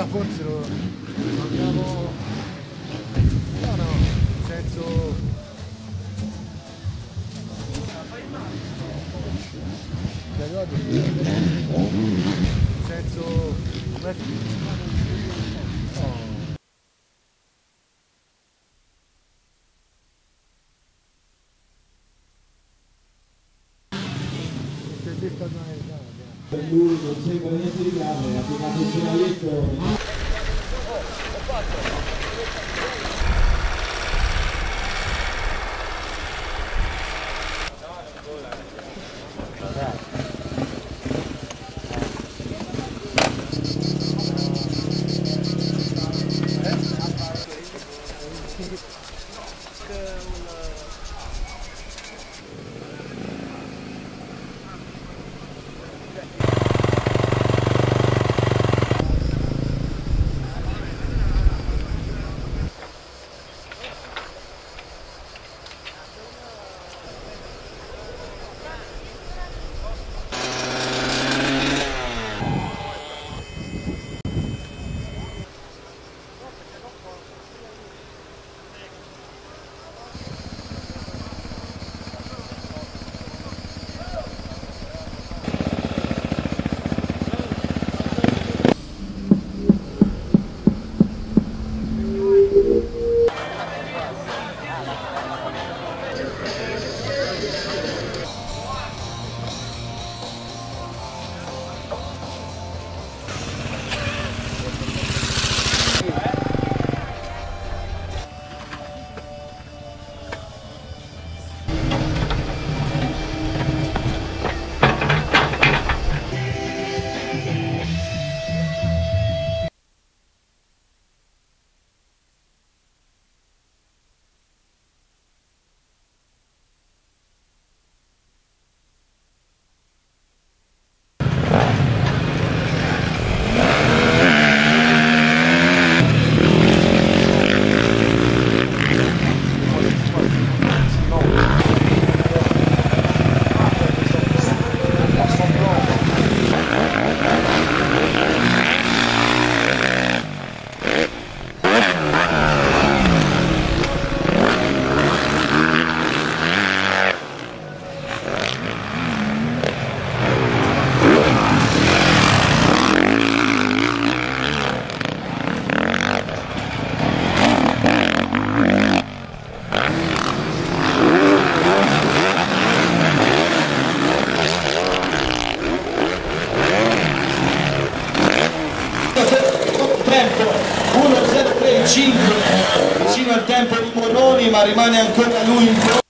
ora forse lo, lo abbiamo... No, no, nel senso... Nel senso... No. Intervista organizzata. Per lui non sembra niente di grave, ha applicato il cenaletto. tempo 1.03.5 vicino al tempo di Moroni ma rimane ancora lui in